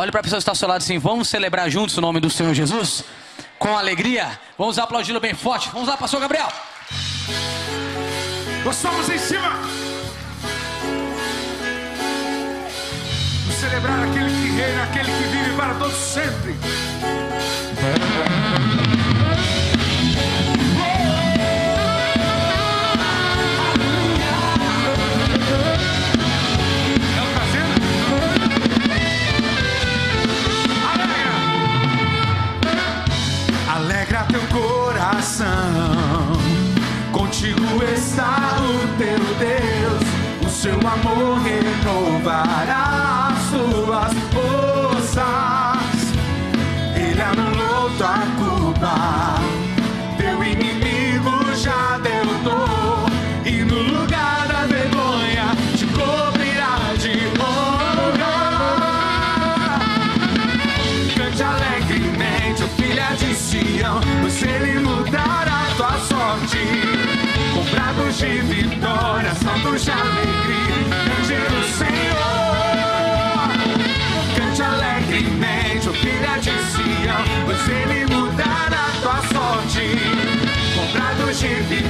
Olhe para a pessoa que está ao seu lado assim, vamos celebrar juntos o nome do Senhor Jesus? Com alegria. Vamos aplaudi-lo bem forte. Vamos lá, pastor Gabriel. Nós estamos em cima. Vamos celebrar aquele que reina, aquele que vive para todos sempre. Teu Deus. O seu amor renovará as suas forças. Ele anulou tua culpa. Teu inimigo já derrotou. E no lugar da vergonha te cobrirá de honra. Cante alegremente, ó filha de Sião, pois De vitória, santos de alegria, cante no Senhor. Cante alegremente, ó filha de Sião, pois ele mudará tua sorte. Comprados de vitória,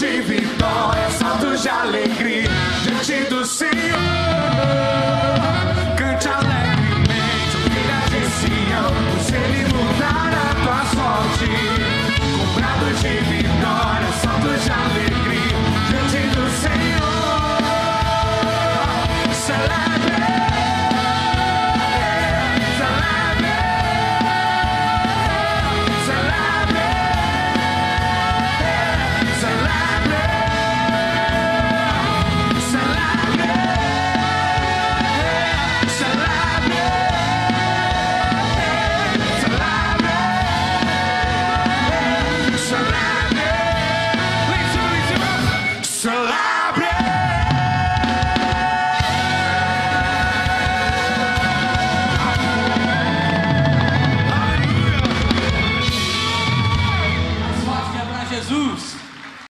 de vitória, saltos de alegria